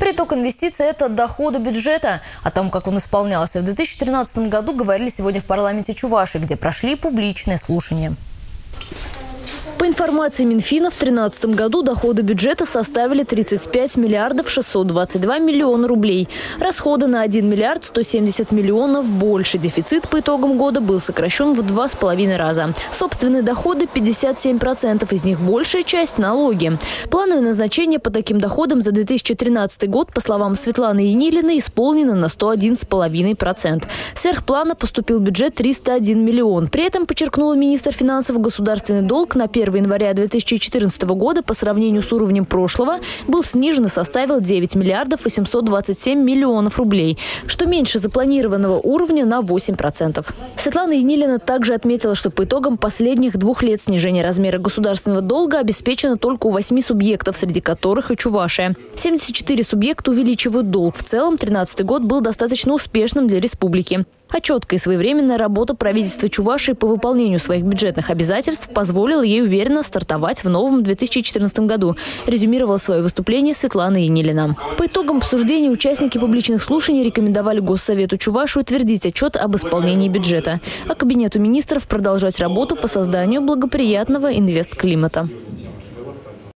Приток инвестиций – это доходы бюджета. О том, как он исполнялся в 2013 году, говорили сегодня в парламенте Чуваши, где прошли публичные слушания. Информации Минфина, в 2013 году доходы бюджета составили 35 миллиардов 622 миллиона рублей. Расходы на 1 миллиард 170 миллионов больше. Дефицит по итогам года был сокращен в два с половиной раза. Собственные доходы 57%, из них большая часть – налоги. Плановое назначение по таким доходам за 2013 год, по словам Светланы Енилиной, исполнено на 101,5%. Сверх плана поступил бюджет 301 миллион. При этом, подчеркнула министр финансов, государственный долг на 1 января 2014 года по сравнению с уровнем прошлого был снижен и составил 9 миллиардов 827 миллионов рублей, что меньше запланированного уровня на 8%. Светлана Енилина также отметила, что по итогам последних двух лет снижение размера государственного долга обеспечено только у 8 субъектов, среди которых и Чувашия. 74 субъекта увеличивают долг. В целом 2013 год был достаточно успешным для республики. А четкая и своевременная работа правительства Чувашии по выполнению своих бюджетных обязательств позволила ей уверенно стартовать в новом 2014 году, резюмировала свое выступление Светлана Енилина. По итогам обсуждения участники публичных слушаний рекомендовали Госсовету Чуваши утвердить отчет об исполнении бюджета, а Кабинету министров продолжать работу по созданию благоприятного инвест-климата.